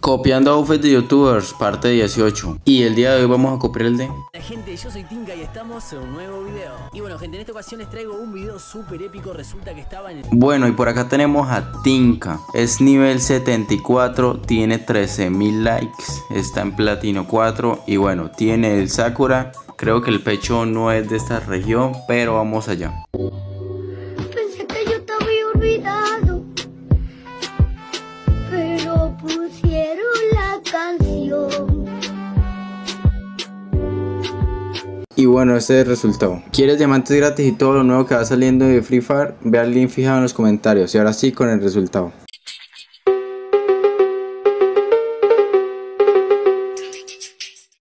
Copiando outfits de youtubers, parte 18. Y el día de hoy vamos a copiar el de... Hola gente, yo soy Tinka y estamos en un nuevo video. Y bueno gente, en esta ocasión les traigo un video súper épico. Resulta que estaba en el... Bueno, y por acá tenemos a Tinka. Es nivel 74, tiene 13.000 likes. Está en platino 4 Y bueno, tiene el Sakura. Creo que el pecho no es de esta región Pero vamos allá Y bueno, este es el resultado. ¿Quieres diamantes gratis y todo lo nuevo que va saliendo de Free Fire? Ve al link fijado en los comentarios. Y ahora sí con el resultado.